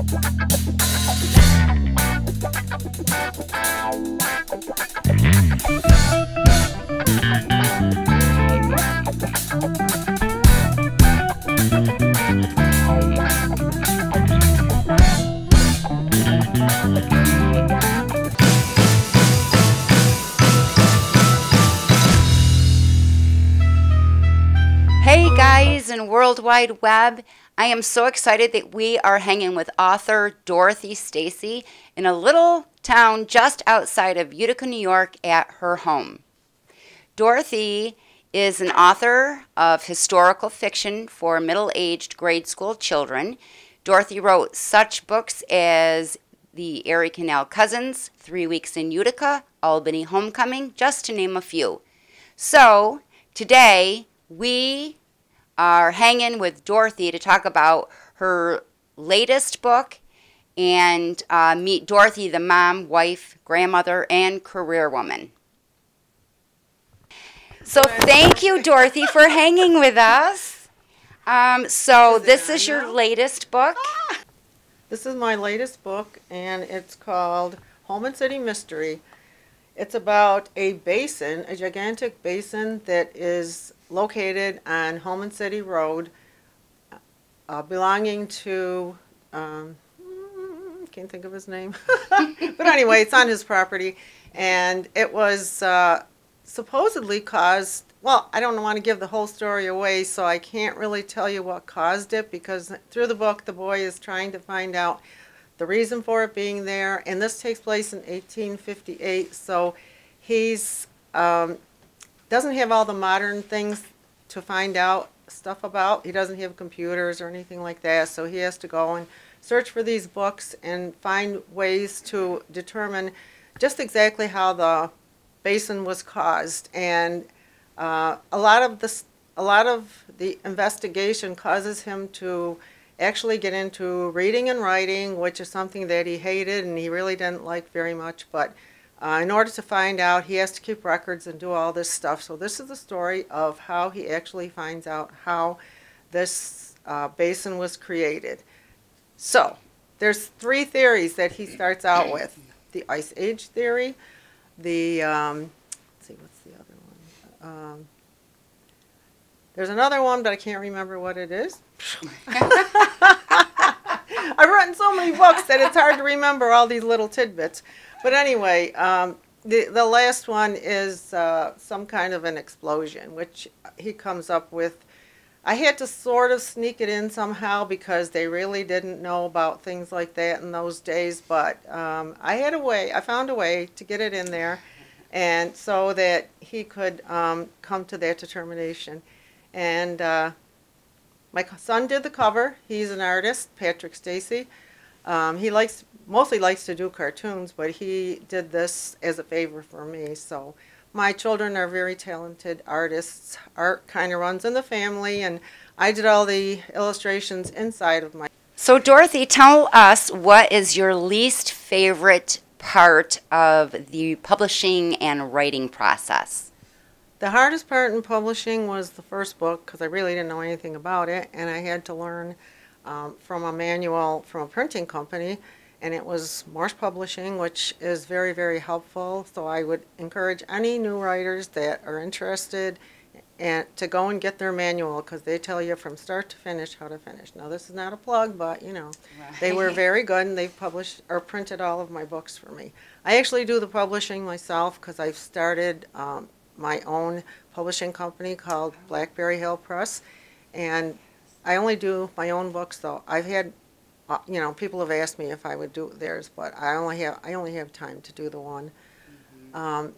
Hey guys and World Wide Web. I am so excited that we are hanging with author Dorothy Stacy in a little town just outside of Utica, New York at her home. Dorothy is an author of historical fiction for middle aged grade school children. Dorothy wrote such books as The Erie Canal Cousins, Three Weeks in Utica, Albany Homecoming, just to name a few. So, today we are hanging with Dorothy to talk about her latest book and uh, meet Dorothy, the mom, wife, grandmother, and career woman. So thank you, Dorothy, for hanging with us. Um, so Is this is your now? latest book. This is my latest book, and it's called Holman City Mystery. It's about a basin, a gigantic basin that is located on Holman City Road, uh, belonging to, um, can't think of his name. but anyway, it's on his property, and it was uh, supposedly caused. Well, I don't want to give the whole story away, so I can't really tell you what caused it because through the book, the boy is trying to find out the reason for it being there. And this takes place in 1858, so he's um, doesn't have all the modern things to find out stuff about. He doesn't have computers or anything like that, so he has to go and search for these books and find ways to determine just exactly how the basin was caused. And uh, a lot of this, a lot of the investigation causes him to actually get into reading and writing, which is something that he hated and he really didn't like very much. But uh, in order to find out, he has to keep records and do all this stuff. So this is the story of how he actually finds out how this uh, basin was created. So there's three theories that he starts out with: the Ice Age theory, the um, let's see, what's the other one? Um, there's another one, but I can't remember what it is. I've written so many books that it's hard to remember all these little tidbits. But anyway, um, the the last one is uh, some kind of an explosion, which he comes up with. I had to sort of sneak it in somehow because they really didn't know about things like that in those days. But um, I had a way. I found a way to get it in there, and so that he could um, come to that determination. And uh, my son did the cover. He's an artist, Patrick Stacy. Um, he likes mostly likes to do cartoons, but he did this as a favor for me. So my children are very talented artists. Art kind of runs in the family, and I did all the illustrations inside of my. So Dorothy, tell us what is your least favorite part of the publishing and writing process? The hardest part in publishing was the first book because I really didn't know anything about it, and I had to learn um, from a manual from a printing company, and it was Morris Publishing, which is very, very helpful. So I would encourage any new writers that are interested and to go and get their manual because they tell you from start to finish how to finish. Now this is not a plug, but you know, they were very good and they've published or printed all of my books for me. I actually do the publishing myself because I've started um, my own publishing company called Blackberry Hill Press, and I only do my own books though. I've had, uh, you know, people have asked me if I would do theirs, but I only have I only have time to do the one. Um,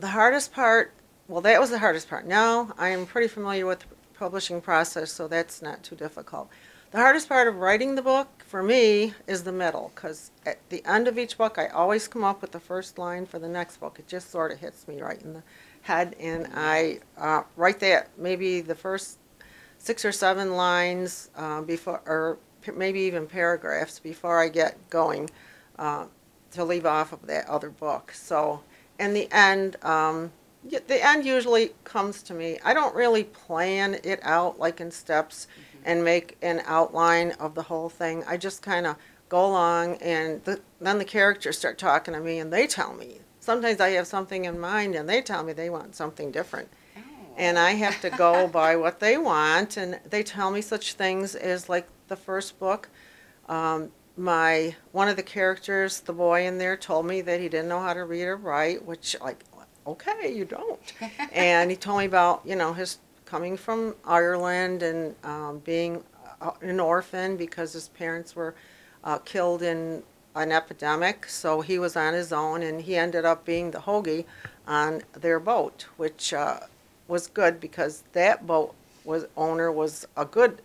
the hardest part, well, that was the hardest part. Now I am pretty familiar with the publishing process, so that's not too difficult. The hardest part of writing the book for me is the middle, because at the end of each book, I always come up with the first line for the next book. It just sort of hits me right in the head, and I uh, write that maybe the first six or seven lines uh, before, or maybe even paragraphs before I get going uh, to leave off of that other book. So, in the end, um, the end usually comes to me. I don't really plan it out like in steps and make an outline of the whole thing. I just kind of go along, and the, then the characters start talking to me, and they tell me. Sometimes I have something in mind, and they tell me they want something different. And I have to go by what they want, and they tell me such things as like the first book. Um, my one of the characters, the boy in there, told me that he didn't know how to read or write, which like, okay, you don't. and he told me about you know his coming from Ireland and um, being an orphan because his parents were uh, killed in an epidemic. So he was on his own, and he ended up being the hoggee on their boat, which uh, was good because that boat was owner was a good.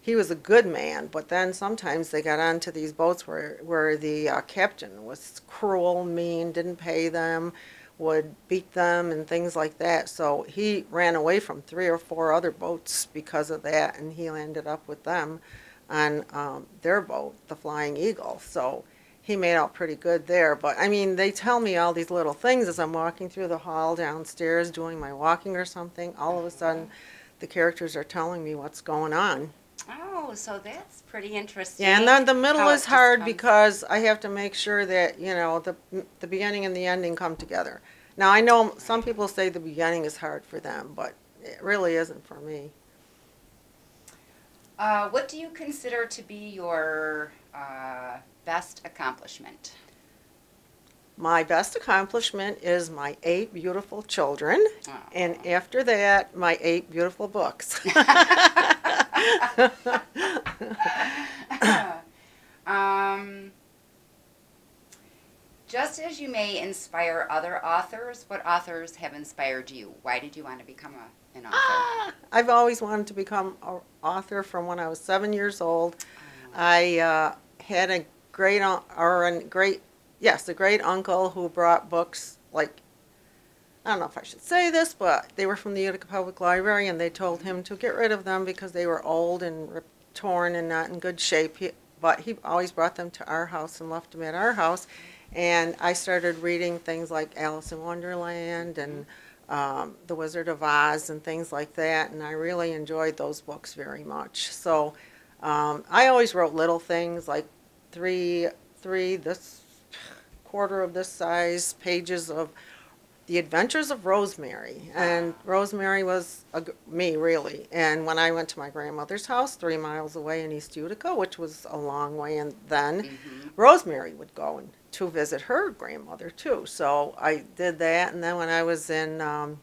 He was a good man, but then sometimes they got onto these boats where where the uh, captain was cruel, mean, didn't pay them, would beat them and things like that. So he ran away from three or four other boats because of that, and he ended up with them on um, their boat, the Flying Eagle. So he made out pretty good there. But I mean, they tell me all these little things as I'm walking through the hall downstairs doing my walking or something. All of a sudden, the characters are telling me what's going on. Oh, so that's pretty interesting. Yeah, and then the middle is hard because I have to make sure that, you know, the, the beginning and the ending come together. Now, I know some people say the beginning is hard for them, but it really isn't for me. Uh, what do you consider to be your uh, best accomplishment? My best accomplishment is my eight beautiful children, Oh. and after that, my eight beautiful books. um, just as you may inspire other authors, what authors have inspired you? Why did you want to become a, an author? Ah, I've always wanted to become an author from when I was seven years old. I uh, had a great or a great yes, a great uncle who brought books like I don't know if I should say this, but they were from the Utica Public Library, and they told him to get rid of them because they were old and ripped, torn and not in good shape. He, but he always brought them to our house and left them at our house, and I started reading things like Alice in Wonderland and um, The Wizard of Oz and things like that, and I really enjoyed those books very much. So um, I always wrote little things like three, three this quarter of this size pages of the Adventures of Rosemary, and Rosemary was a me really. And when I went to my grandmother's house, three miles away in East Utica, which was a long way, and then Mhm. Rosemary would go and to visit her grandmother too. So I did that, and then when I was in um,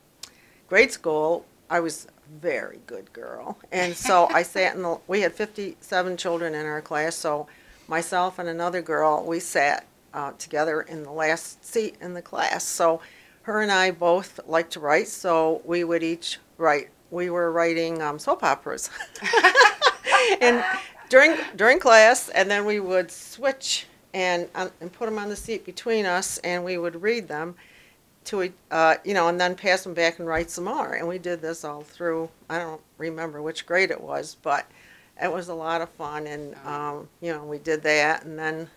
grade school, I was a very good girl, and so I sat in the. We had fifty-seven children in our class, so myself and another girl, we sat uh, together in the last seat in the class. So her and I both like to write, so we would each write. We were writing um, soap operas, and during during class, and then we would switch and um, and put them on the seat between us, and we would read them to uh, you know, and then pass them back and write some more. And we did this all through. I don't remember which grade it was, but it was a lot of fun, and um, you know, we did that, and then.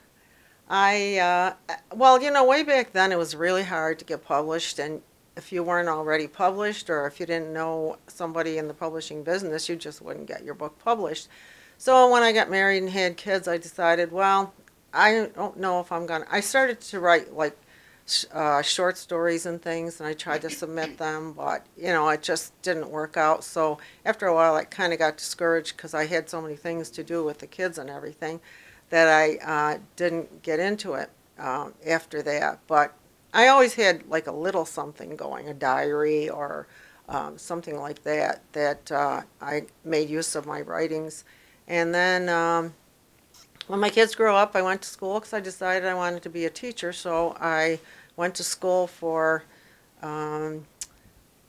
I, uh, well, you know, way back then it was really hard to get published, and if you weren't already published or if you didn't know somebody in the publishing business, you just wouldn't get your book published. So when I got married and had kids, I decided, well, I don't know if I'm gonna. I started to write like uh, short stories and things, and I tried to submit them, but you know, it just didn't work out. So after a while, I kind of got discouraged because I had so many things to do with the kids and everything that I uh, didn't get into it um, after that. But I always had like a little something going, a diary or um, something like that, that uh, I made use of my writings. And then um, when my kids grew up, I went to school because I decided I wanted to be a teacher. So I went to school for um,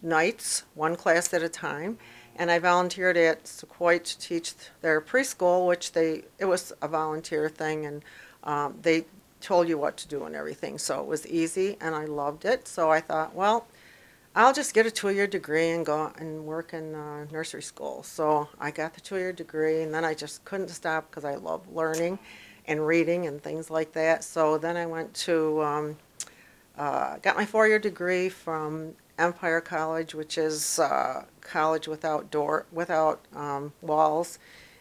nights, one class at a time. And I volunteered at Sauquoit to teach their preschool, which they, it was a volunteer thing, and um, they told you what to do and everything. So it was easy, and I loved it. So I thought, well, I'll just get a two-year degree and go and work in uh, nursery school. So I got the two-year degree, and then I just couldn't stop because I love learning and reading and things like that. So then I went to, um, uh, got my four-year degree from Empire College, which is uh, college without door, without um, walls,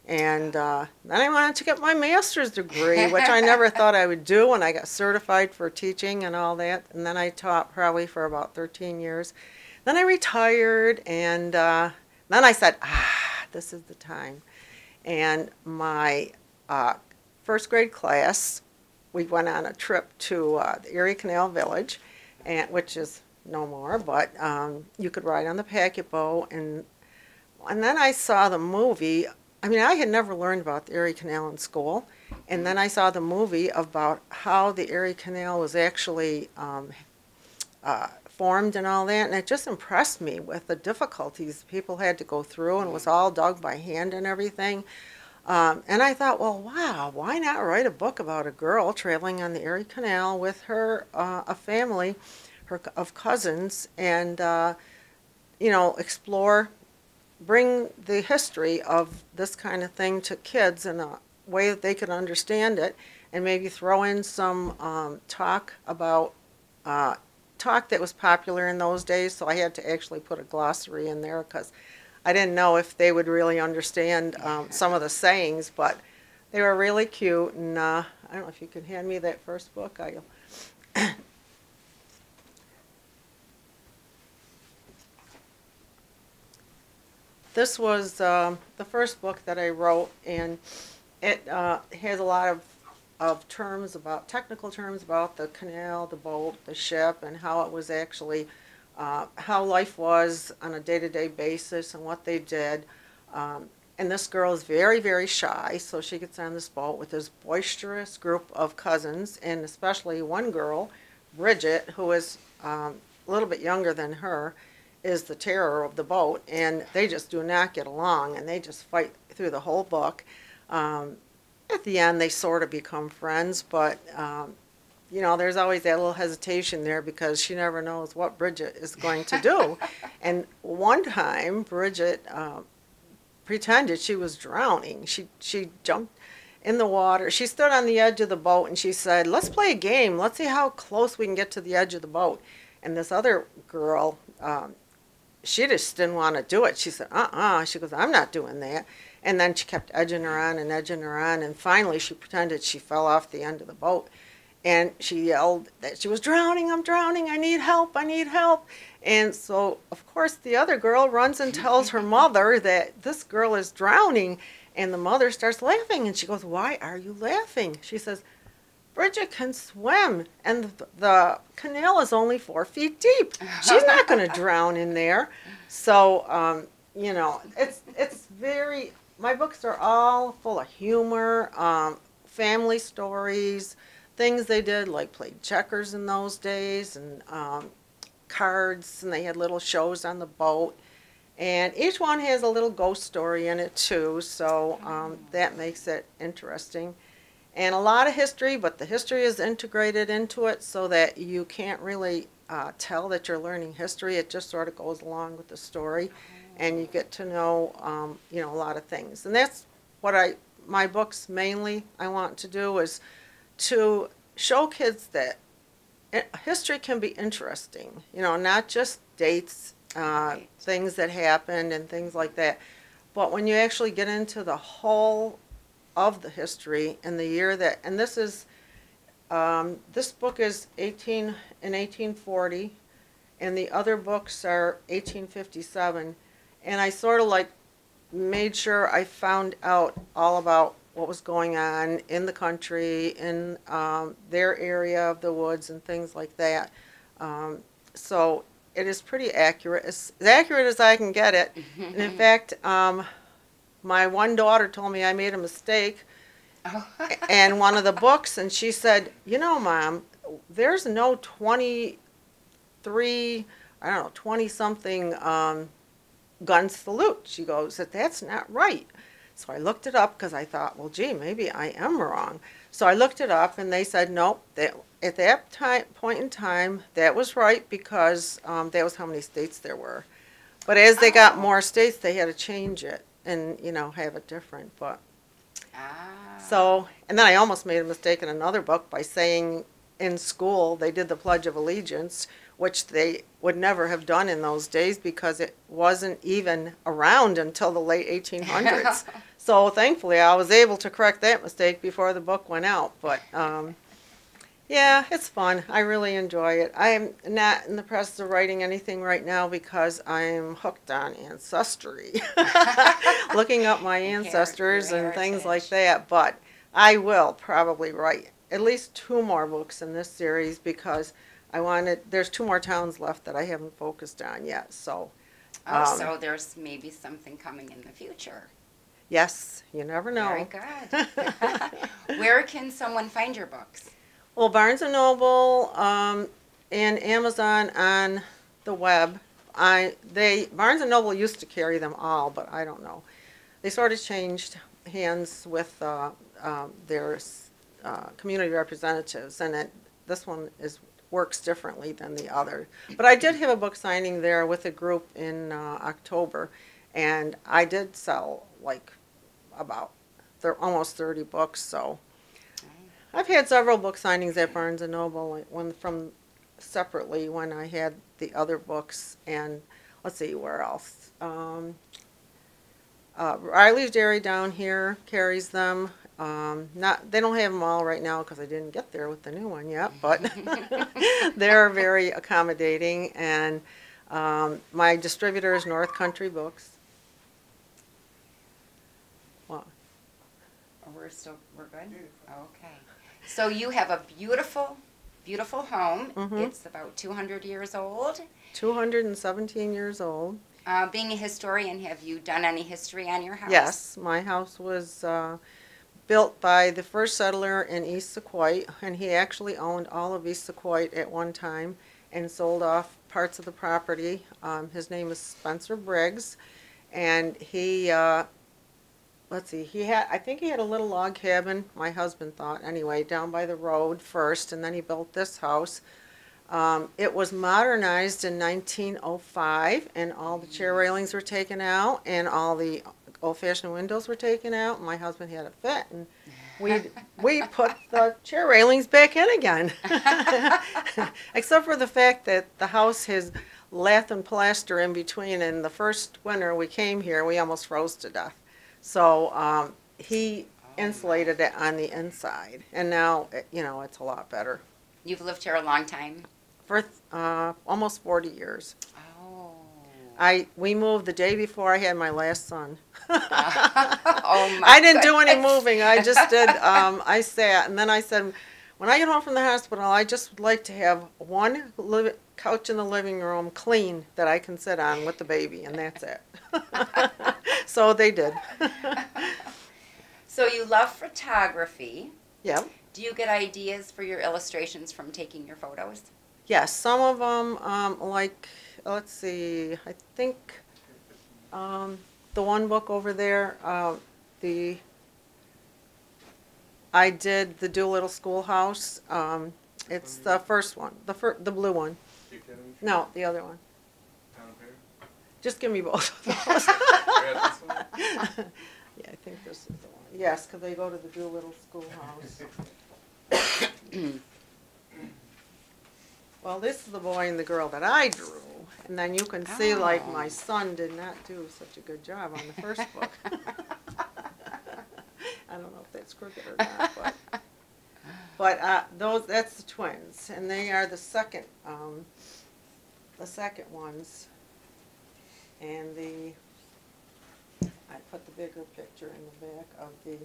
And uh, then I wanted to get my master's degree, which I never thought I would do. And I got certified for teaching and all that. And then I taught probably for about 13 years. Then I retired, and uh, then I said, ah, this is the time. And my uh, first grade class, we went on a trip to uh, the Erie Canal Village, and, which is no more, but um, you could ride on the packet boat. And, and then I saw the movie. I mean, I had never learned about the Erie Canal in school. And then I saw the movie about how the Erie Canal was actually um, uh, formed and all that, and it just impressed me with the difficulties people had to go through, and it was all dug by hand and everything. Um, and I thought, well, wow, why not write a book about a girl traveling on the Erie Canal with her uh, a family her, of cousins and uh, you know explore, bring the history of this kind of thing to kids in a way that they could understand it, and maybe throw in some um, talk about uh, talk that was popular in those days, so I had to actually put a glossary in there because I didn't know if they would really understand um, some of the sayings, but they were really cute. And uh, I don't know if you can hand me that first book. I. this was um, the first book that I wrote, and it uh, has a lot of of terms about technical terms about the canal, the boat, the ship, and how it was actually uh, how life was on a day-to-day basis and what they did. Um, and this girl is very, very shy, so she gets on this boat with this boisterous group of cousins, and especially one girl, Bridget, who is um, a little bit younger than her, is the terror of the boat, and they just do not get along, and they just fight through the whole book. Um, at the end they sort of become friends, but um, you know, there's always that little hesitation there because she never knows what Bridget is going to do. and one time, Bridget uh, pretended she was drowning. She she jumped in the water. She stood on the edge of the boat and she said, "Let's play a game. Let's see how close we can get to the edge of the boat." And this other girl, um, she just didn't want to do it. She said, "Uh-uh." She goes, "I'm not doing that." And then she kept edging her on and edging her on, and finally she pretended she fell off the end of the boat. And she yelled that she was drowning, I'm drowning, I need help, I need help. And so, of course, the other girl runs and tells her mother that this girl is drowning. And the mother starts laughing, and she goes, Why are you laughing? She says, Bridget can swim, and the, canal is only four feet deep. She's not going to drown in there. So, um, you know, it's it's very my books are all full of humor, um, family stories, things they did, like played checkers in those days, and um, cards, and they had little shows on the boat. And each one has a little ghost story in it too, so um, that makes it interesting. And a lot of history, but the history is integrated into it so that you can't really uh, tell that you're learning history. It just sort of goes along with the story and you get to know, um, you know, a lot of things. And that's what I, my books mainly I want to do is to show kids that history can be interesting, you know, not just dates, uh, things that happened and things like that. But when you actually get into the whole of the history in the year that, and this is, um, this book is 18 in 1840, and the other books are 1857 and I sort of like made sure I found out all about what was going on in the country, in um, their area of the woods and things like that. Um, so it is pretty accurate, as, as, accurate as I can get it. and in fact, um, my one daughter told me I made a mistake oh. and one of the books, and she said, "You know, mom, there's no 23, I don't know, 20 something." Um, gun salute. She goes, that's not right. So I looked it up because I thought, well, gee, maybe I am wrong. So I looked it up, and they said, nope, that, at that time, point in time, that was right because um, that was how many states there were. But as they got oh. more states, they had to change it and, you know, have it different. But ah. so, and then I almost made a mistake in another book by saying in school they did the Pledge of Allegiance which they would never have done in those days because it wasn't even around until the late 1800s. so thankfully, I was able to correct that mistake before the book went out. But um, yeah, it's fun. I really enjoy it. I am not in the process of writing anything right now because I'm hooked on ancestry, looking up my ancestors and things like that. But I will probably write at least two more books in this series because I wanted. There's two more towns left that I haven't focused on yet. So Oh, Um, so there's maybe something coming in the future. yes, you never know. Very good. Where can someone find your books? Well, Barnes and Noble um, and Amazon on the web. I they Barnes and Noble used to carry them all, but I don't know. They sort of changed hands with uh, um, their uh, community representatives, and it, this one is works differently than the other. But I did have a book signing there with a group in uh, October, and I did sell like about they're almost 30 books, so. I've had several book signings at Barnes and Noble, like one from separately when I had the other books, and let's see where else. Um, uh, Riley's Dairy down here carries them. Um, not they don't have them all right now because I didn't get there with the new one yet, but they're very accommodating. And um, my distributor is North Country Books. Well, we're still, we're good? Okay. So you have a beautiful, beautiful home. Mhm. It's about 200 years old. 217 years old. Uh, being a historian, have you done any history on your house? Yes, my house was uh, built by the first settler in East Sauquoit, and he actually owned all of East Sauquoit at one time and sold off parts of the property. Um, his name is Spencer Briggs, and he, uh, let's see, he had, I think he had a little log cabin, my husband thought, anyway, down by the road first, and then he built this house. Um, it was modernized in 1905, and all the chair railings were taken out, and all the old-fashioned windows were taken out. My husband had a fit, and we we put the chair railings back in again. Except for the fact that the house has lath and plaster in between, and the first winter we came here, we almost froze to death. So um, he insulated it on the inside, and now it- you know it's a lot better You've lived here a long time? for uh, almost 40 years. Oh. I we moved the day before I had my last son. oh my I didn't do any moving. I just did. Um, I sat, and then I said, when I get home from the hospital, I just would like to have one li- couch in the living room clean that I can sit on with the baby, and that's it. so they did. So you love photography. Yep. Do you get ideas for your illustrations from taking your photos? Yes, some of them, um, like, let's see, I think, um, the one book over there, uh, the, I did the Doolittle Schoolhouse, um, it's the first one, the fir- the blue one. No, the other one. Town Fair. Just give me both of those. Yeah, this one. Yeah, I think this is the one. Yes, because they go to the Doolittle Schoolhouse. Well, this is the boy and the girl that I drew, and then you can see like Oh. my son did not do such a good job on the first book. I don't know if that's crooked or not, but, but, uh, those, that's the twins, and they are the second, um, the second ones. And the, I put the bigger picture in the back of the,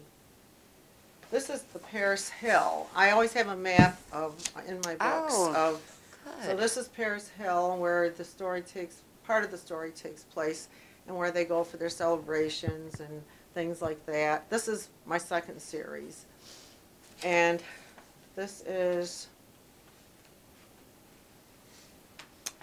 this is the Paris Hill. I always have a map of, in my books Oh, of so Good. this is Paris Hill, where the story takes, part of the story takes place, and where they go for their celebrations and things like that. This is my second series. And this is,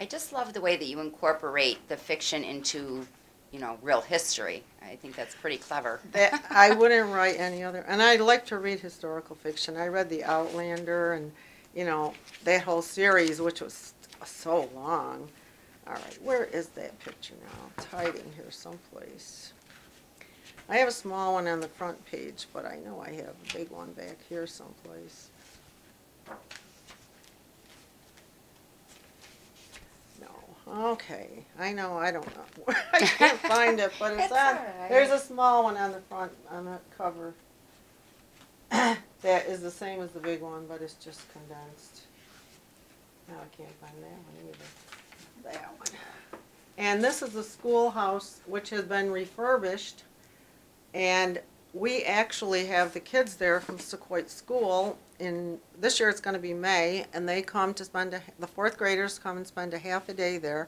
I just love the way that you incorporate the fiction into, you know, real history. I think that's pretty clever. that, I wouldn't write any other, and I like to read historical fiction. I read The Outlander and, you know, that whole series, which was so long. All right, where is that picture now? It's hiding here someplace. I have a small one on the front page, but I know I have a big one back here someplace. Okay, I know, I don't know. I can't find it, but it's It's on, all right. there's a small one on the front, on the cover. That is the same as the big one, but it's just condensed. No, I can't find that one either. That one. And this is the schoolhouse, which has been refurbished. And we actually have the kids there from Sauquoit School in, this year it's gonna be May, and they come to spend, a the fourth graders come and spend a half a day there.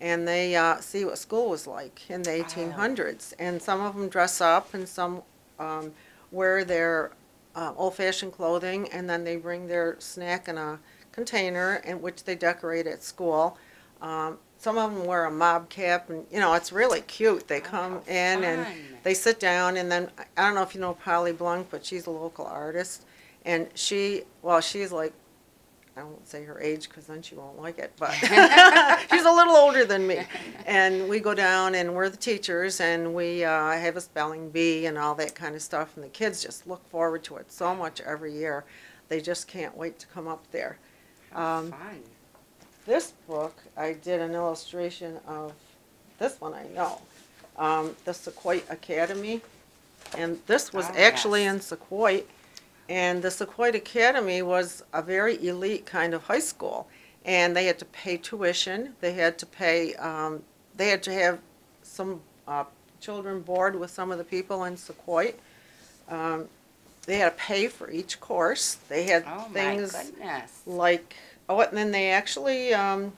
And they, uh, see what school was like in the eighteen hundreds. And some of them dress up and some, um, wear their, uh, old-fashioned clothing, and then they bring their snack in a container, in which they decorate at school. Um, some of them wear a mob cap, and, you know, it's really cute. They come Oh, in and they sit down and then I don't know if you know Polly Blunk, but she's a local artist, and she well she's like I won't say her age because then she won't like it, but she's a little older than me. And we go down and we're the teachers and we uh, have a spelling bee and all that kind of stuff, and the kids just look forward to it so much every year. They just can't wait to come up there. Um, fun. This book, I did an illustration of, this one I know, um, the Sauquoit Academy. And this was Oh, actually yes. in Sauquoit. And the Sauquoit Academy was a very elite kind of high school. And they had to pay tuition, they had to pay, um, they had to have some, uh, children board with some of the people in Sauquoit. Um, they had to pay for each course, they had Oh, my things goodness. like oh and then they actually um,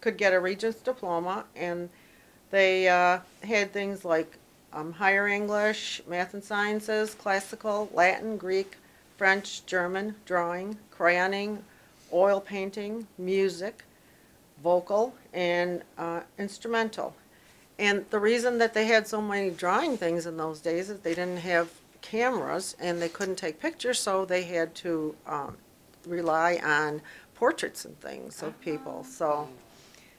could get a regent's diploma and they uh, had things like um, higher english math and sciences classical latin greek french german drawing crayoning oil painting music vocal and uh, instrumental and the reason that they had so many drawing things in those days is they didn't have cameras and they couldn't take pictures so they had to um, rely on portraits and things of people. So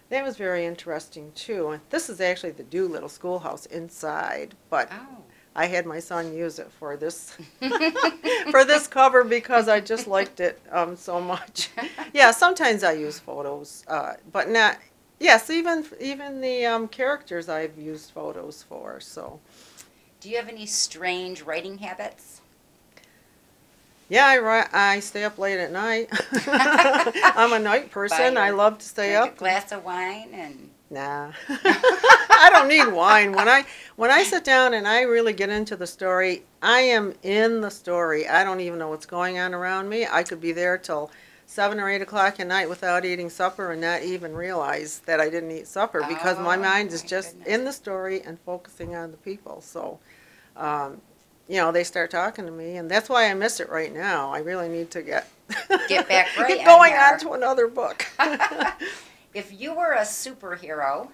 that was very interesting too. And this is actually the Doolittle Schoolhouse inside, but Oh. I had my son use it for this for this cover because I just liked it um, so much. Yeah, sometimes I use photos, uh, but not. Yes, even even the um, characters I've used photos for. So Do you have any strange writing habits? yeah, I write, I stay up late at night. I'm a night person. I love to stay up. a glass of wine and Nah. I don't need wine. When I when I sit down and I really get into the story, I am in the story. I don't even know what's going on around me. I could be there till seven or eight o'clock at night without eating supper and not even realize that I didn't eat supper because my Oh, mind is my just goodness. in the story and focusing on the people. So um, you know, they start talking to me and that's why I miss it right now. I really need to get Get back right get going here. on to another book. if you were a superhero,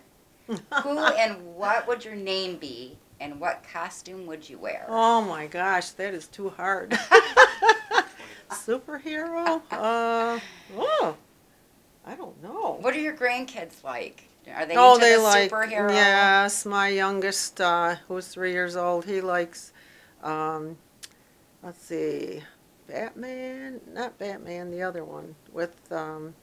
who and what would your name be and what costume would you wear? Oh my gosh, that is too hard. Superhero? Uh, oh, I don't know. What are your grandkids like? Are they oh, into they the like superhero? yes. My youngest, uh, who's three years old, he likes. Um, let's see, Batman. Not Batman. The other one with um,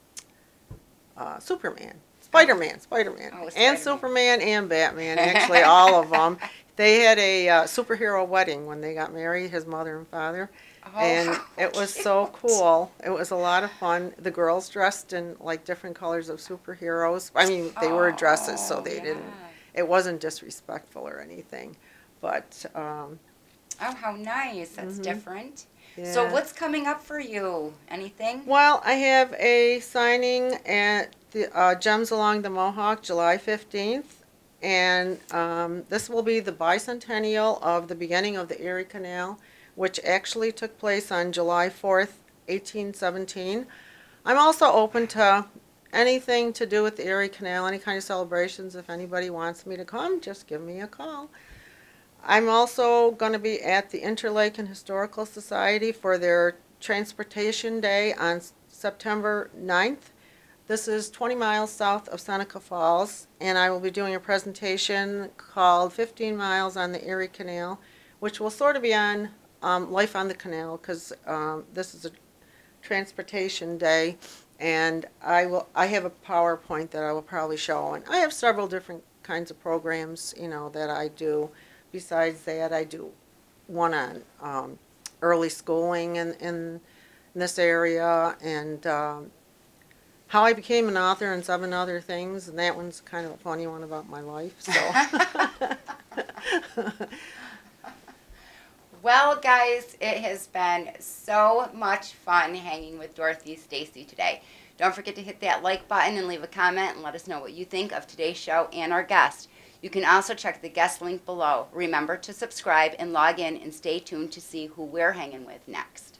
uh, Superman. Spider-Man, Spider-Man, Oh, and Superman and Batman. Actually, all of them. They had a uh, superhero wedding when they got married. His mother and father. Oh, and it was so cool. It was a lot of fun. The girls dressed in like different colors of superheroes. I mean, they were dresses, so Oh, they yeah. didn't. It wasn't disrespectful or anything, but um, Oh, how nice. That's Mhm. different. So what's coming up for you? Anything? Well, I have a signing at the uh, Gems Along the Mohawk, July fifteenth, and um, this will be the bicentennial of the beginning of the Erie Canal, which actually took place on July fourth, eighteen seventeen. I'm also open to anything to do with the Erie Canal, any kind of celebrations. If anybody wants me to come, just give me a call. I'm also going to be at the Interlaken Historical Society for their Transportation Day on September 9th. This is 20 miles south of Seneca Falls, and I will be doing a presentation called 15 Miles on the Erie Canal, which will sort of be on um, Life on the Canal, because um, this is a transportation day. And I will, I have a PowerPoint that I will probably show, and I have several different kinds of programs, you know, that I do. Besides that, I do one on, um, early schooling in, in this area, and, um, how I became an author and seven other things, and that one's kind of a funny one about my life, so. Well, guys, it has been so much fun hanging with Dorothy Stacy today. Don't forget to hit that like button and leave a comment and let us know what you think of today's show and our guest. You can also check the guest link below. Remember to subscribe and log in and stay tuned to see who we're hanging with next.